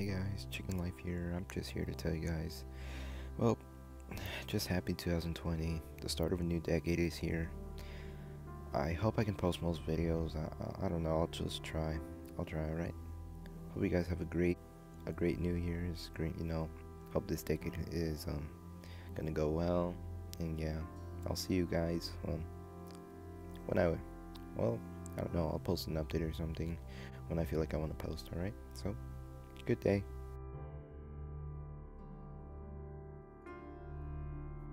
Hey guys, Chicken Life here. I'm just here to tell you guys. Well, just happy 2020. The start of a new decade is here. I hope I can post most videos. I, I, don't know. I'll just try. I'll try. Alright. Hope you guys have a great, a great New Year's. Great, you know. Hope this decade is um gonna go well. And yeah, I'll see you guys um when I well I don't know. I'll post an update or something when I feel like I want to post. Alright. So good day.